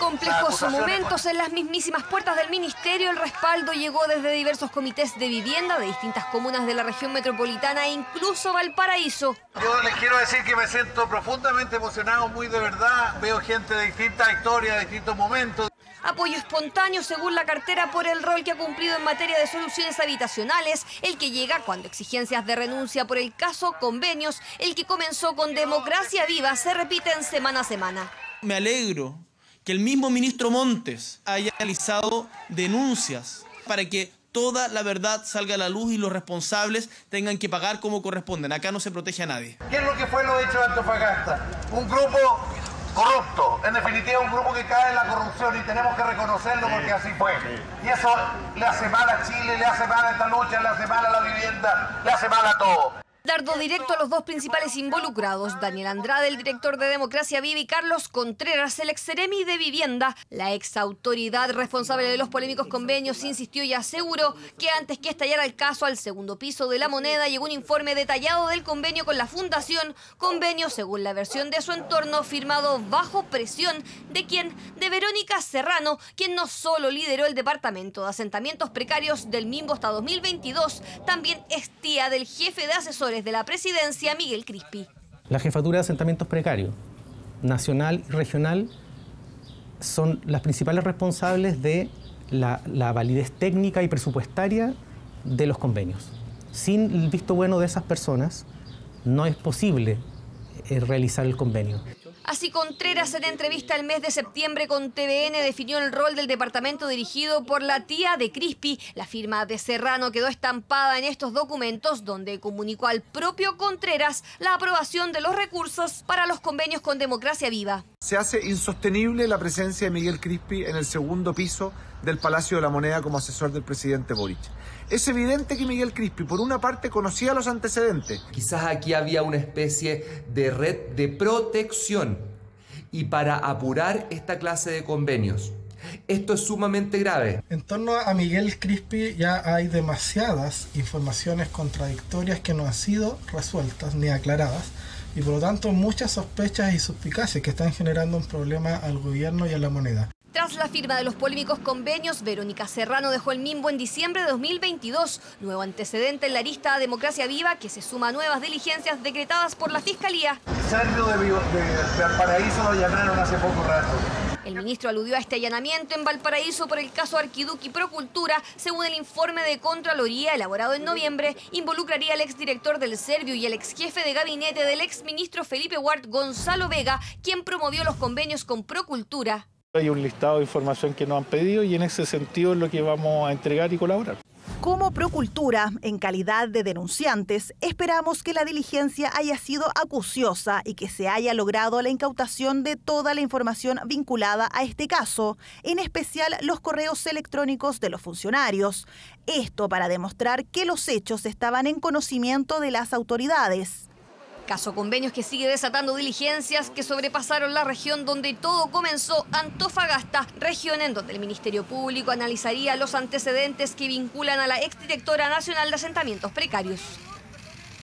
unos momentos en las mismísimas puertas del ministerio el respaldo llegó desde diversos comités de vivienda de distintas comunas de la región metropolitana e incluso Valparaíso. Yo les quiero decir que me siento profundamente emocionado, muy de verdad. Veo gente de distintas historias, de distintos momentos. Apoyo espontáneo según la cartera por el rol que ha cumplido en materia de soluciones habitacionales, el que llega cuando exigencias de renuncia por el caso convenios, el que comenzó con democracia viva, se repiten semana a semana. Me alegro que el mismo ministro Montes haya realizado denuncias para que toda la verdad salga a la luz y los responsables tengan que pagar como corresponden. Acá no se protege a nadie. ¿Qué es lo que fue lo hecho de Antofagasta? Un grupo corrupto, en definitiva un grupo que cae en la corrupción y tenemos que reconocerlo porque así fue. Y eso le hace mal a Chile, le hace mal a esta lucha, le hace mal a la vivienda, le hace mal a todo. Dardo directo a los dos principales involucrados, Daniel Andrade, el director de Democracia Viva, y Carlos Contreras, el ex Ceremi de Vivienda. La ex autoridad responsable de los polémicos convenios insistió y aseguró que antes que estallara el caso al segundo piso de la moneda llegó un informe detallado del convenio con la fundación, convenio según la versión de su entorno firmado bajo presión de quien, de Verónica Serrano, quien no solo lideró el departamento de asentamientos precarios del MIMBO hasta 2022, también es tía del jefe de asesores de la presidencia, Miguel Crispi. La jefatura de asentamientos precarios, nacional y regional, son las principales responsables de la, validez técnica y presupuestaria de los convenios. Sin el visto bueno de esas personas, no es posible eh, realizar el convenio. Así Contreras en entrevista el mes de septiembre con TVN definió el rol del departamento dirigido por la tía de Crispi. La firma de Serrano quedó estampada en estos documentos donde comunicó al propio Contreras la aprobación de los recursos para los convenios con Democracia Viva. Se hace insostenible la presencia de Miguel Crispi en el segundo piso del Palacio de la Moneda como asesor del presidente Boric. Es evidente que Miguel Crispi, por una parte, conocía los antecedentes. Quizás aquí había una especie de red de protección y para apurar esta clase de convenios. Esto es sumamente grave. En torno a Miguel Crispi ya hay demasiadas informaciones contradictorias que no han sido resueltas ni aclaradas y por lo tanto muchas sospechas y suspicacias que están generando un problema al gobierno y a la moneda. Tras la firma de los polémicos convenios, Verónica Serrano dejó el Mimbo en diciembre de 2022, nuevo antecedente en la lista Democracia Viva que se suma a nuevas diligencias decretadas por la Fiscalía. Sergio de, de, de Valparaíso lo allanaron hace poco rato. El ministro aludió a este allanamiento en Valparaíso por el caso Arquiduque y Procultura. Según el informe de Contraloría elaborado en noviembre, involucraría al exdirector del Servio y al ex jefe de gabinete del exministro Felipe Ward, Gonzalo Vega, quien promovió los convenios con Procultura. Hay un listado de información que nos han pedido y en ese sentido es lo que vamos a entregar y colaborar. Como Procultura, en calidad de denunciantes, esperamos que la diligencia haya sido acuciosa y que se haya logrado la incautación de toda la información vinculada a este caso, en especial los correos electrónicos de los funcionarios. Esto para demostrar que los hechos estaban en conocimiento de las autoridades. Caso convenios que sigue desatando diligencias que sobrepasaron la región donde todo comenzó, Antofagasta, región en donde el Ministerio Público analizaría los antecedentes que vinculan a la exdirectora nacional de asentamientos precarios.